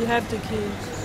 You have the keys.